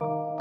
you